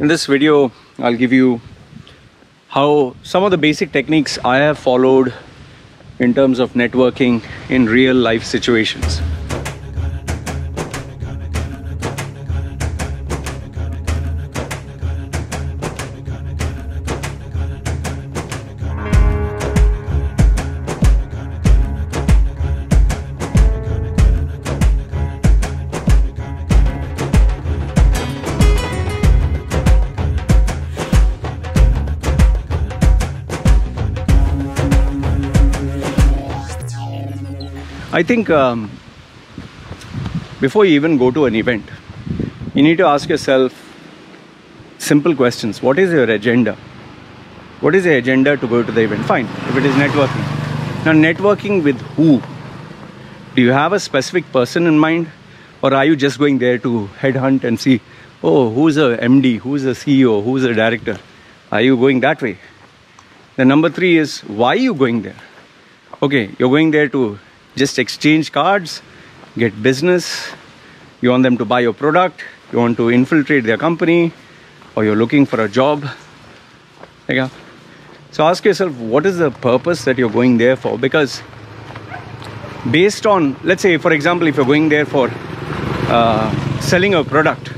In this video, I'll give you how some of the basic techniques I have followed in terms of networking in real life situations. I think um, before you even go to an event, you need to ask yourself simple questions. What is your agenda? What is the agenda to go to the event? Fine, if it is networking. Now, networking with who? Do you have a specific person in mind? Or are you just going there to headhunt and see, oh, who's a MD, who's a CEO, who's a director? Are you going that way? The number three is why are you going there? Okay, you're going there to just exchange cards, get business. You want them to buy your product, you want to infiltrate their company, or you're looking for a job. Yeah. So ask yourself what is the purpose that you're going there for? Because based on, let's say, for example, if you're going there for uh, selling a product,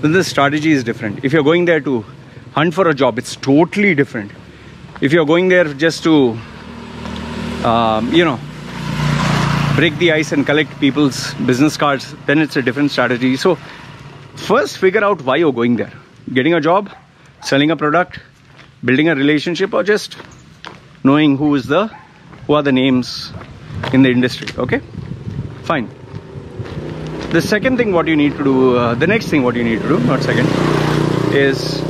then the strategy is different. If you're going there to hunt for a job, it's totally different. If you're going there just to, um, you know, break the ice and collect people's business cards, then it's a different strategy. So, first figure out why you're going there. Getting a job, selling a product, building a relationship, or just knowing who is the who are the names in the industry. Okay, fine. The second thing, what you need to do, uh, the next thing, what you need to do, not second, is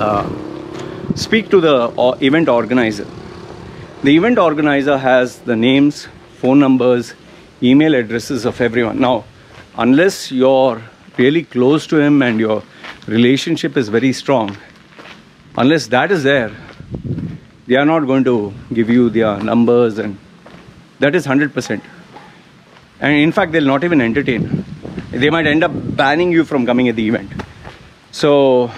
uh, speak to the uh, event organizer. The event organizer has the names phone numbers, email addresses of everyone. Now, unless you're really close to him and your relationship is very strong, unless that is there, they are not going to give you their numbers, and that is 100%. And in fact, they'll not even entertain. They might end up banning you from coming at the event. So,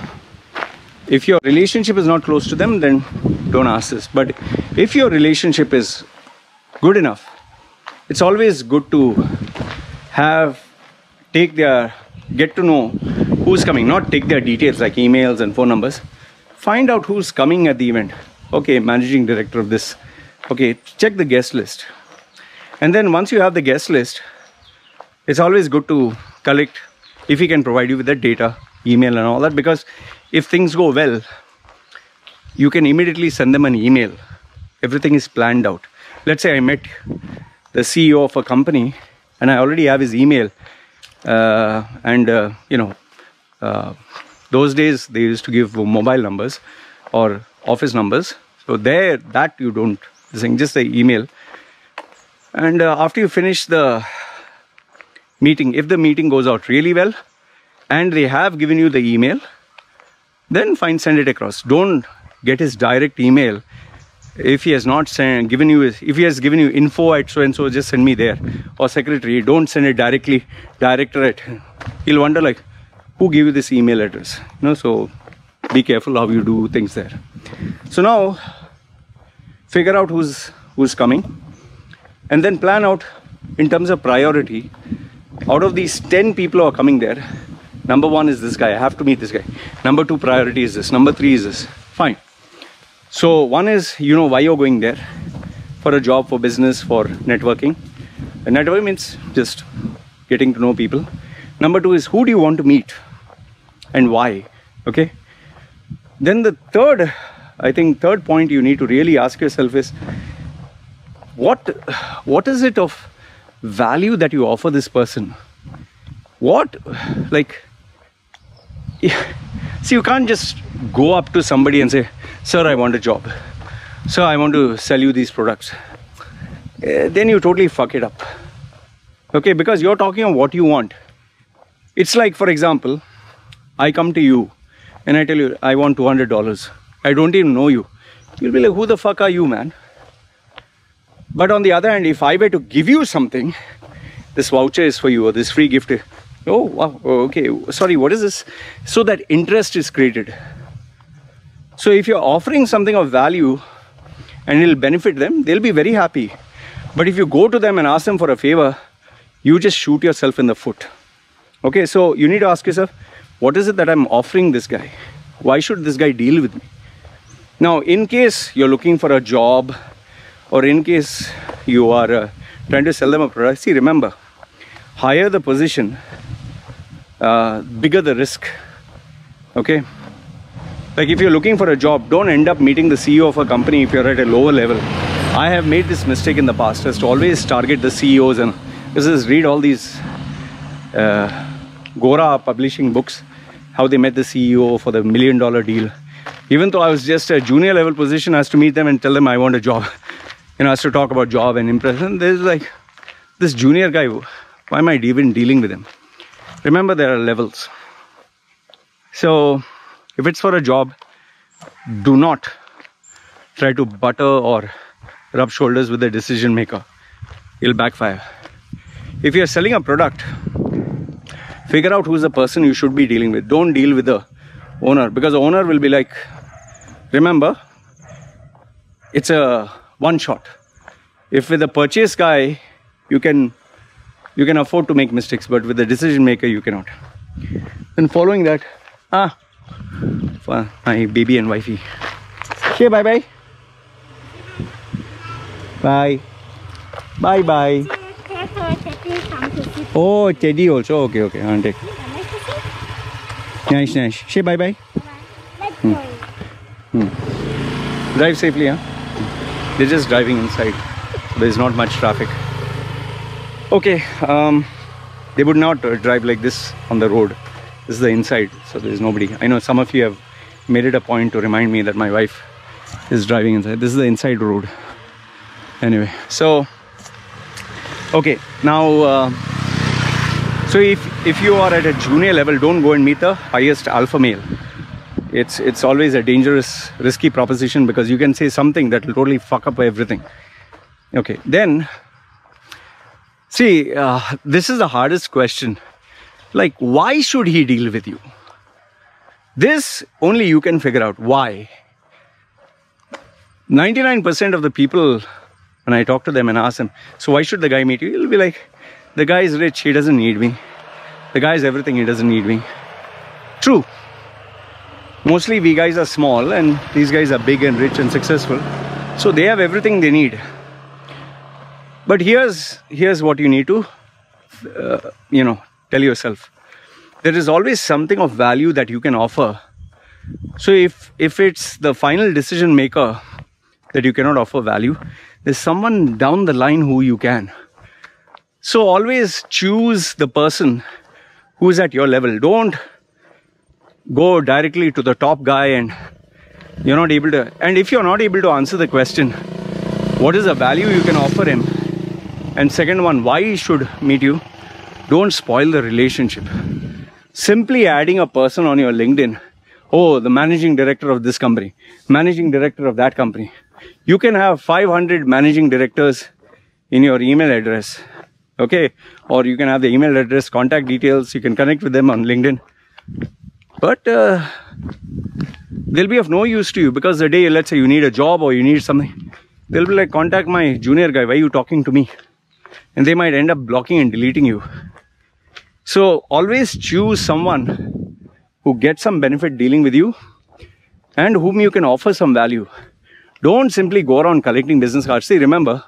if your relationship is not close to them, then don't ask this. But if your relationship is good enough, it's always good to have take their get to know who's coming not take their details like emails and phone numbers. Find out who's coming at the event. Okay managing director of this. Okay check the guest list. And then once you have the guest list it's always good to collect if he can provide you with the data email and all that because if things go well you can immediately send them an email. Everything is planned out. Let's say i met the CEO of a company, and I already have his email. Uh, and uh, you know, uh, those days they used to give mobile numbers or office numbers. So there, that you don't sing just the email. And uh, after you finish the meeting, if the meeting goes out really well, and they have given you the email, then fine, send it across. Don't get his direct email if he has not sent, given you if he has given you info at so and so just send me there. Or secretary don't send it directly directorate. He'll wonder like who gave you this email address? You know so be careful how you do things there. So now figure out who's who's coming and then plan out in terms of priority out of these 10 people who are coming there number one is this guy. I have to meet this guy. Number two priority is this. Number three is this. Fine so one is you know why you're going there for a job, for business, for networking. And networking means just getting to know people. Number two is who do you want to meet and why? Okay. Then the third, I think third point you need to really ask yourself is what what is it of value that you offer this person? What like see you can't just go up to somebody and say sir i want a job. Sir i want to sell you these products. Uh, then you totally fuck it up. Okay because you're talking of what you want. It's like for example i come to you and i tell you i want $200 i don't even know you. You'll be like who the fuck are you man? But on the other hand if i were to give you something this voucher is for you or this free gift oh wow. Oh, okay. Sorry what is this? So that interest is created. So if you're offering something of value and it'll benefit them they'll be very happy. But if you go to them and ask them for a favor you just shoot yourself in the foot. Okay so you need to ask yourself what is it that i'm offering this guy? Why should this guy deal with me? Now in case you're looking for a job or in case you are uh, trying to sell them a product see remember higher the position uh, bigger the risk okay? Like if you're looking for a job don't end up meeting the ceo of a company if you're at a lower level. I have made this mistake in the past is to always target the ceos and this is read all these uh, gora publishing books how they met the ceo for the million dollar deal. Even though i was just a junior level position i has to meet them and tell them i want a job. You know i has to talk about job and impress and there's like this junior guy why am i even dealing with him remember there are levels. So if it's for a job do not try to butter or rub shoulders with the decision maker. It'll backfire. If you're selling a product figure out who's the person you should be dealing with. Don't deal with the owner because the owner will be like remember it's a one shot. If with the purchase guy you can you can afford to make mistakes but with the decision maker you cannot. Then following that ah for my baby and wifey. Say bye bye. Bye bye bye oh teddy also. Okay okay. I'll take. Nice nice. Say bye bye hmm. Hmm. drive safely huh? They're just driving inside. There's not much traffic okay um, they would not uh, drive like this on the road. This is the inside so there's nobody. I know some of you have made it a point to remind me that my wife is driving inside. This is the inside road. Anyway so okay now uh, so if if you are at a junior level don't go and meet the highest alpha male. It's it's always a dangerous risky proposition because you can say something that will totally fuck up everything. Okay then See, uh, this is the hardest question. Like, why should he deal with you? This only you can figure out. Why? 99% of the people, when I talk to them and ask them, so why should the guy meet you? He'll be like, the guy is rich, he doesn't need me. The guy is everything, he doesn't need me. True. Mostly we guys are small and these guys are big and rich and successful. So they have everything they need but here's here's what you need to uh, you know tell yourself. There is always something of value that you can offer. So if if it's the final decision maker that you cannot offer value there's someone down the line who you can. So always choose the person who's at your level. Don't go directly to the top guy and you're not able to and if you're not able to answer the question what is the value you can offer him and second one why he should meet you? Don't spoil the relationship. Simply adding a person on your linkedin. Oh the managing director of this company. Managing director of that company. You can have 500 managing directors in your email address. Okay? Or you can have the email address contact details. You can connect with them on linkedin. But uh, they'll be of no use to you because the day let's say you need a job or you need something they'll be like contact my junior guy. Why are you talking to me and they might end up blocking and deleting you. So always choose someone who gets some benefit dealing with you and whom you can offer some value. Don't simply go around collecting business cards. See, remember,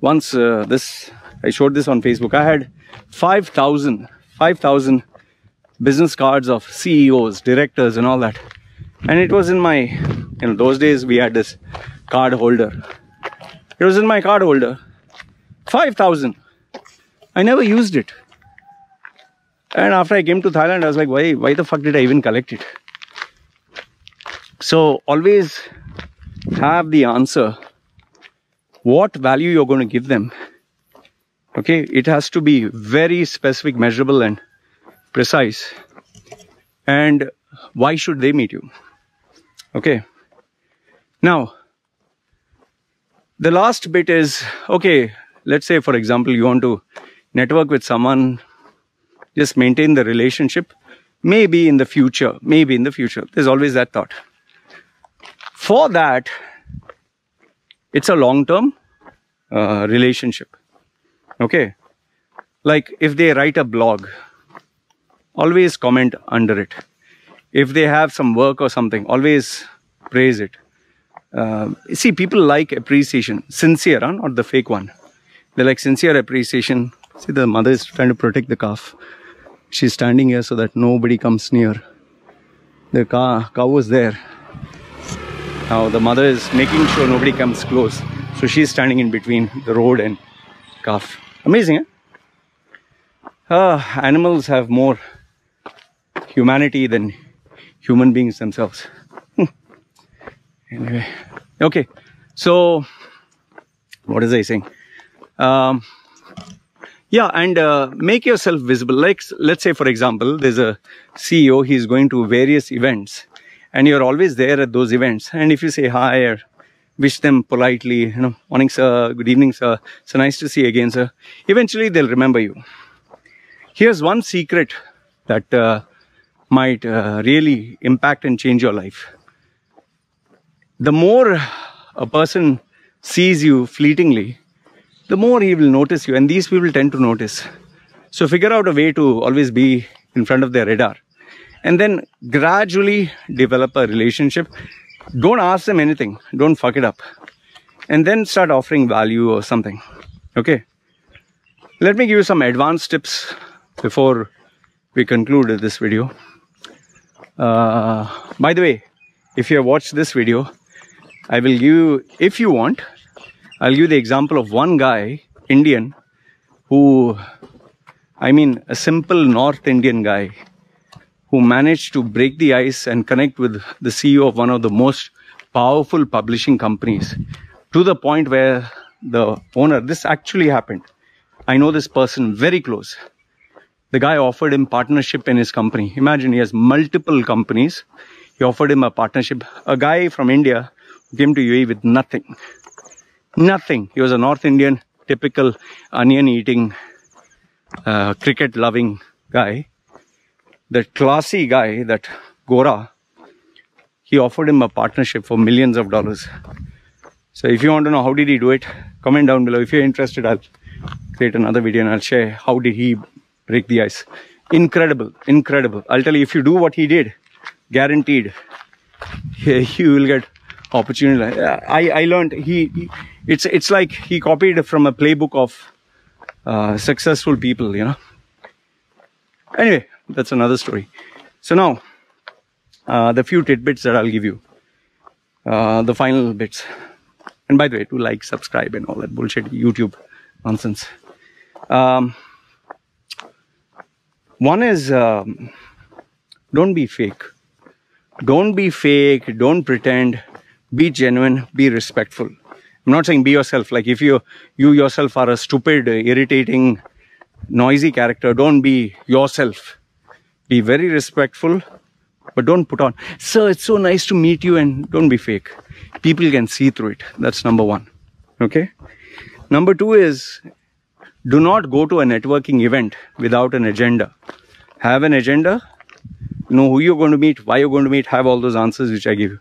once uh, this, I showed this on Facebook, I had 5,000, 5,000 business cards of CEOs, directors and all that. And it was in my, you know, those days we had this card holder. It was in my card holder 5,000. I never used it. And after I came to Thailand, I was like, why, why the fuck did I even collect it? So always have the answer. What value you're going to give them. Okay, it has to be very specific, measurable and precise. And why should they meet you? Okay. Now, the last bit is, okay, let's say for example you want to network with someone just maintain the relationship. Maybe in the future, maybe in the future. There's always that thought. For that, it's a long term uh, relationship. Okay. Like if they write a blog, always comment under it. If they have some work or something, always praise it. Uh, see, people like appreciation, sincere, huh? not the fake one. They like sincere appreciation. See, the mother is trying to protect the calf. She's standing here so that nobody comes near. The cow, cow was there. Now the mother is making sure nobody comes close. So she's standing in between the road and calf. Amazing, eh? Uh, animals have more humanity than human beings themselves. Anyway, okay. So, what is I saying? Um, yeah, and uh, make yourself visible. Like, let's say, for example, there's a CEO, he's going to various events, and you're always there at those events. And if you say hi or wish them politely, you know, morning, sir, good evening, sir, so nice to see you again, sir, eventually they'll remember you. Here's one secret that uh, might uh, really impact and change your life. The more a person sees you fleetingly, the more he will notice you, and these people tend to notice. So figure out a way to always be in front of their radar and then gradually develop a relationship. Don't ask them anything, don't fuck it up, and then start offering value or something. Okay, let me give you some advanced tips before we conclude this video. Uh, by the way, if you have watched this video, I will give you, if you want, I'll give you the example of one guy, Indian, who, I mean, a simple North Indian guy who managed to break the ice and connect with the CEO of one of the most powerful publishing companies to the point where the owner, this actually happened. I know this person very close. The guy offered him partnership in his company. Imagine he has multiple companies. He offered him a partnership. A guy from India came to UAE with nothing Nothing. He was a North Indian, typical onion eating, uh, cricket loving guy. That classy guy, that Gora, he offered him a partnership for millions of dollars. So if you want to know how did he do it, comment down below. If you're interested, I'll create another video and I'll share how did he break the ice. Incredible, incredible. I'll tell you, if you do what he did, guaranteed, you will get opportunity. I, I learned he, he it's it's like he copied from a playbook of uh, successful people, you know. Anyway, that's another story. So now, uh, the few tidbits that I'll give you, uh, the final bits. And by the way, to like, subscribe, and all that bullshit YouTube nonsense. Um, one is um, don't be fake. Don't be fake. Don't pretend. Be genuine. Be respectful. I'm not saying be yourself. Like if you you yourself are a stupid, irritating, noisy character, don't be yourself. Be very respectful, but don't put on. Sir, it's so nice to meet you, and don't be fake. People can see through it. That's number one. Okay. Number two is do not go to a networking event without an agenda. Have an agenda. Know who you're going to meet, why you're going to meet. Have all those answers which I give you.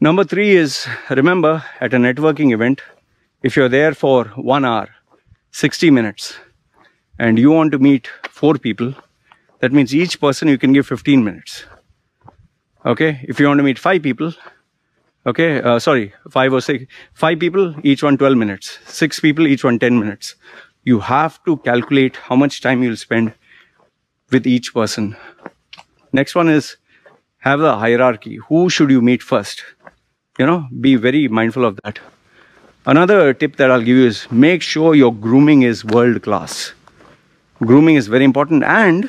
Number three is remember at a networking event, if you're there for one hour, 60 minutes, and you want to meet four people, that means each person you can give 15 minutes. Okay, if you want to meet five people, okay, uh, sorry, five or six, five people, each one 12 minutes, six people, each one 10 minutes. You have to calculate how much time you'll spend with each person. Next one is have the hierarchy. Who should you meet first? You know be very mindful of that. Another tip that i'll give you is make sure your grooming is world class grooming is very important and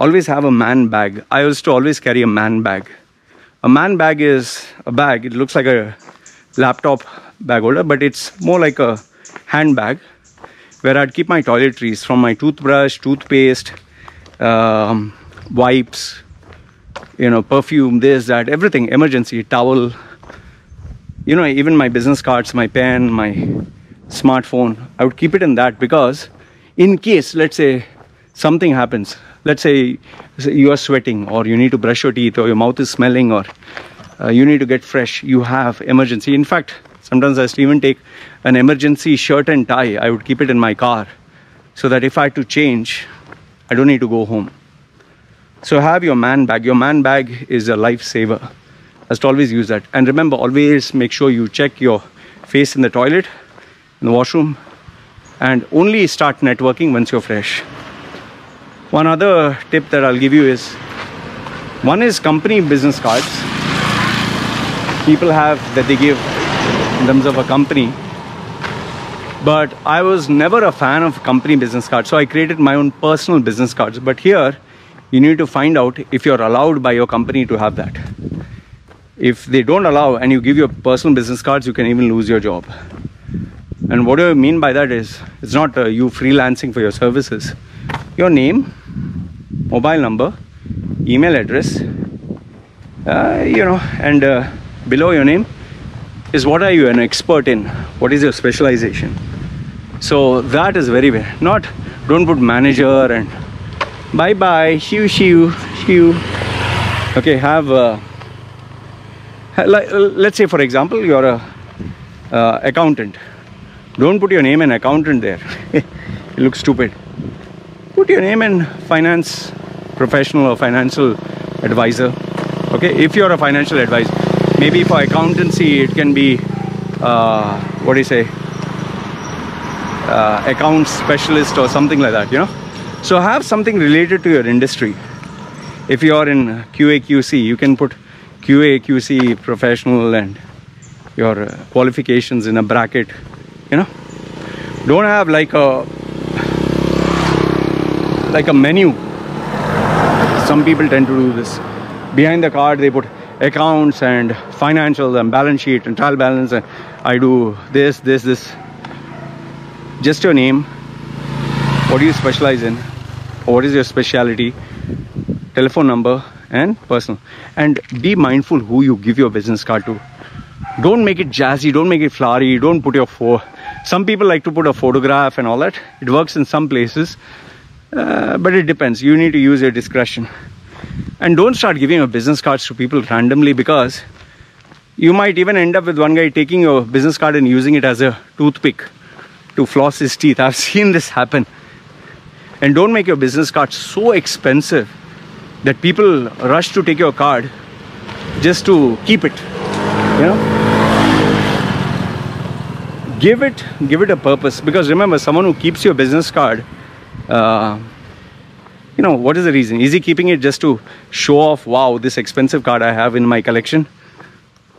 always have a man bag. I used to always carry a man bag. A man bag is a bag. It looks like a laptop bag holder but it's more like a handbag where i'd keep my toiletries from my toothbrush toothpaste um, wipes you know, perfume, this, that, everything, emergency, towel, you know, even my business cards, my pen, my smartphone, I would keep it in that because in case, let's say, something happens. Let's say you are sweating, or you need to brush your teeth, or your mouth is smelling, or uh, you need to get fresh. You have emergency. In fact, sometimes I even take an emergency shirt and tie. I would keep it in my car so that if I had to change, I don't need to go home. So have your man bag. Your man bag is a lifesaver. Just always use that. And remember, always make sure you check your face in the toilet, in the washroom, and only start networking once you're fresh. One other tip that I'll give you is one is company business cards. People have that they give in terms of a company. But I was never a fan of company business cards, so I created my own personal business cards. But here, you need to find out if you're allowed by your company to have that. If they don't allow and you give your personal business cards, you can even lose your job. And what do I mean by that is it's not uh, you freelancing for your services. Your name, mobile number, email address, uh, you know, and uh, below your name is what are you an expert in? What is your specialization? So that is very, very not don't put manager and bye bye shoo shoo. Shoo. Okay have let's say for example you're a uh, accountant. Don't put your name in accountant there. It looks stupid. Put your name in finance professional or financial advisor. Okay if you're a financial advisor maybe for accountancy it can be uh, what do you say? Uh, account specialist or something like that you know so have something related to your industry. If you are in QA QC, you can put QA QC professional and your uh, qualifications in a bracket. You know, don't have like a like a menu. Some people tend to do this. Behind the card, they put accounts and financials and balance sheet and trial balance. And I do this, this, this. Just your name. What do you specialize in? What is your specialty telephone number and personal. And be mindful who you give your business card to. Don't make it jazzy don't make it flowery don't put your for some people like to put a photograph and all that. It works in some places uh, but it depends. You need to use your discretion. And don't start giving your business cards to people randomly because you might even end up with one guy taking your business card and using it as a toothpick to floss his teeth. I've seen this happen and don't make your business card so expensive that people rush to take your card just to keep it you know? Give it give it a purpose because remember someone who keeps your business card uh, you know what is the reason? Is he keeping it just to show off wow this expensive card i have in my collection?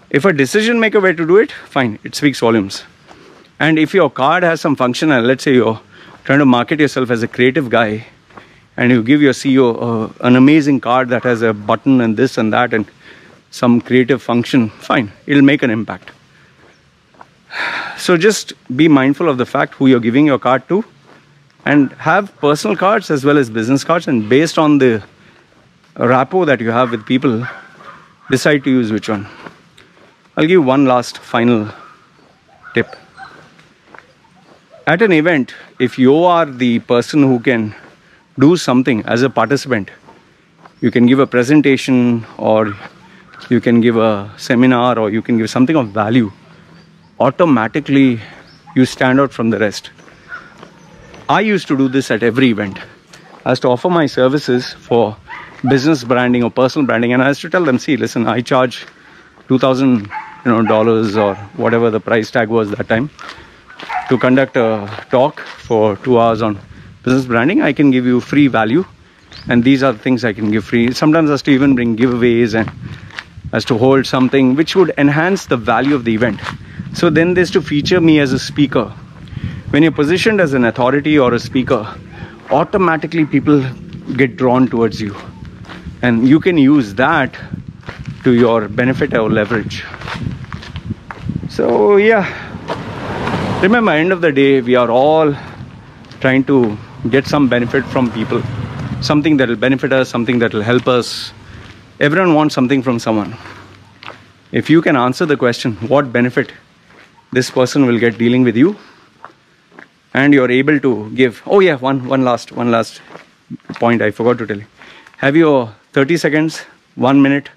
If a decision maker were to do it fine it speaks volumes. And if your card has some function and let's say your trying to market yourself as a creative guy and you give your CEO uh, an amazing card that has a button and this and that and some creative function, fine, it'll make an impact. So just be mindful of the fact who you're giving your card to and have personal cards as well as business cards and based on the rapport that you have with people, decide to use which one. I'll give one last final tip at an event, if you are the person who can do something as a participant, you can give a presentation or you can give a seminar or you can give something of value, automatically you stand out from the rest. I used to do this at every event. I used to offer my services for business branding or personal branding, and I used to tell them, see, listen, I charge two thousand you know dollars or whatever the price tag was that time to conduct a talk for two hours on business branding, I can give you free value. And these are the things I can give free. Sometimes I to even bring giveaways and as to hold something which would enhance the value of the event. So then there's to feature me as a speaker. When you're positioned as an authority or a speaker, automatically people get drawn towards you. And you can use that to your benefit or leverage. So yeah, remember end of the day we are all trying to get some benefit from people. Something that will benefit us something that will help us. Everyone wants something from someone. If you can answer the question what benefit this person will get dealing with you? And you're able to give oh yeah one one last one last point I forgot to tell you. Have your 30 seconds, 1 minute,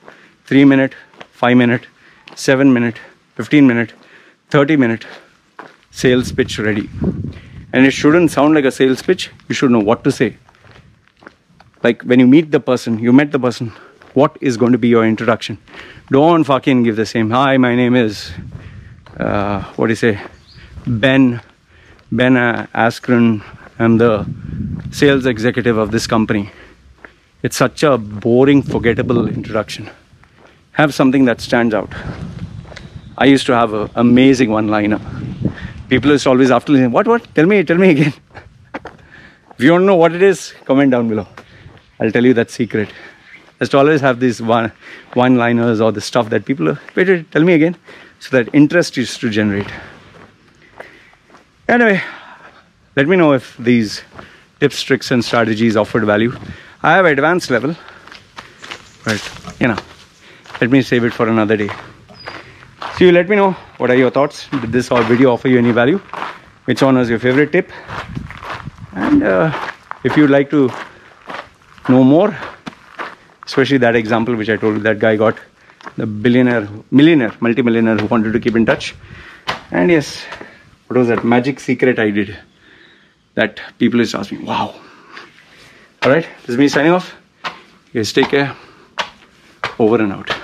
3 minute, 5 minute, 7 minute, 15 minute, 30 minute sales pitch ready. And it shouldn't sound like a sales pitch. You should know what to say. Like when you meet the person, you met the person, what is going to be your introduction? Don't fucking give the same, hi, my name is, uh, what do you say, Ben, Ben uh, Askren. I'm the sales executive of this company. It's such a boring, forgettable introduction. Have something that stands out. I used to have an amazing one-liner. People to always after listening, what, what? Tell me, tell me again. if you don't know what it is, comment down below. I'll tell you that secret. Just always have these one one-liners or the stuff that people are, wait, wait, tell me again, so that interest is to generate. Anyway, let me know if these tips, tricks, and strategies offered value. I have advanced level, but you know, let me save it for another day. So you let me know what are your thoughts. Did this video offer you any value? Which one was your favorite tip? And uh, if you'd like to know more especially that example which i told you that guy got the billionaire millionaire multi-millionaire who wanted to keep in touch and yes what was that magic secret i did that people is me, wow all right this is me signing off guys take care over and out